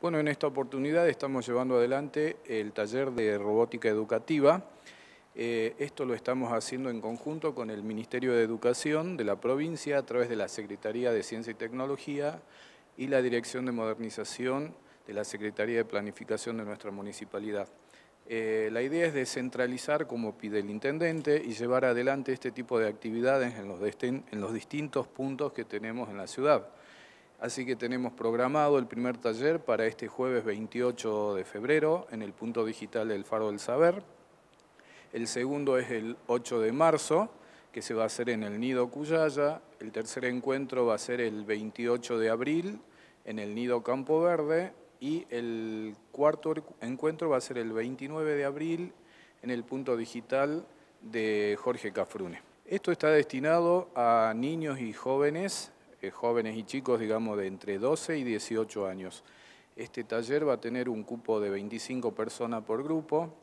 Bueno, en esta oportunidad estamos llevando adelante el taller de robótica educativa. Eh, esto lo estamos haciendo en conjunto con el Ministerio de Educación de la provincia a través de la Secretaría de Ciencia y Tecnología y la Dirección de Modernización de la Secretaría de Planificación de nuestra municipalidad. Eh, la idea es descentralizar, como pide el intendente, y llevar adelante este tipo de actividades en los, en los distintos puntos que tenemos en la ciudad. Así que tenemos programado el primer taller para este jueves 28 de febrero en el punto digital del Faro del Saber. El segundo es el 8 de marzo, que se va a hacer en el Nido Cuyaya. El tercer encuentro va a ser el 28 de abril en el Nido Campo Verde. Y el cuarto encuentro va a ser el 29 de abril en el punto digital de Jorge Cafrune. Esto está destinado a niños y jóvenes jóvenes y chicos, digamos, de entre 12 y 18 años. Este taller va a tener un cupo de 25 personas por grupo,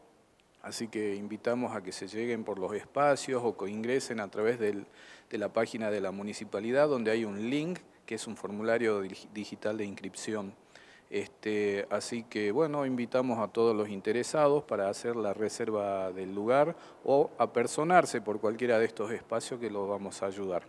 así que invitamos a que se lleguen por los espacios o que ingresen a través de la página de la municipalidad, donde hay un link, que es un formulario digital de inscripción. Este, así que bueno, invitamos a todos los interesados para hacer la reserva del lugar o a personarse por cualquiera de estos espacios que los vamos a ayudar.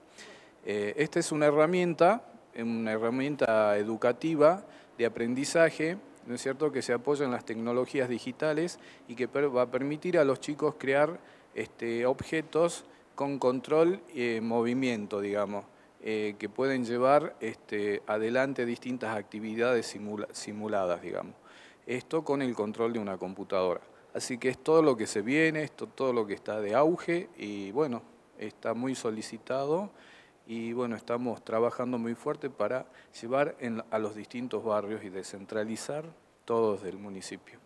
Eh, esta es una herramienta, una herramienta educativa de aprendizaje, ¿no es cierto?, que se apoya en las tecnologías digitales y que va a permitir a los chicos crear este, objetos con control y movimiento, digamos, eh, que pueden llevar este, adelante distintas actividades simuladas, digamos. Esto con el control de una computadora. Así que es todo lo que se viene, esto, todo lo que está de auge y bueno, está muy solicitado y bueno, estamos trabajando muy fuerte para llevar a los distintos barrios y descentralizar todos del municipio.